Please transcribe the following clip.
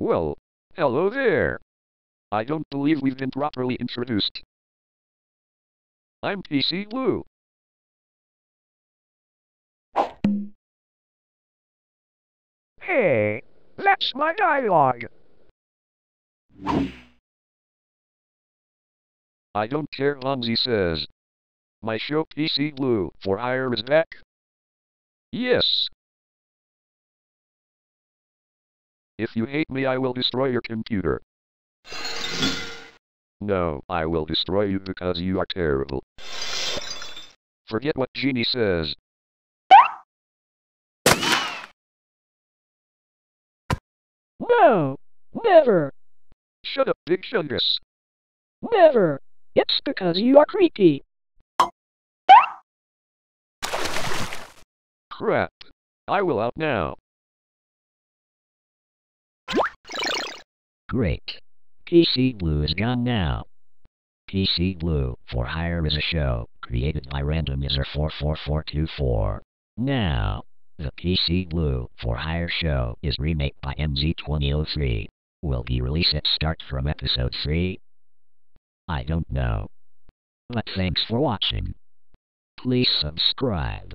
Well, hello there. I don't believe we've been properly introduced. I'm PC Blue. Hey, that's my dialogue. I don't care Fonzie says. My show PC Blue for Hire is back. Yes. If you hate me I will destroy your computer. No, I will destroy you because you are terrible. Forget what Genie says. No, never, Shut up, Big Chungus. never. It's because you are creepy. Crap. I will out now. Great. PC Blue is gone now. PC Blue for Hire is a show created by Randomizer44424. Now, the PC Blue for Hire show is remade by MZ2003. Will be released at start from episode 3? I don't know. But thanks for watching. Please subscribe.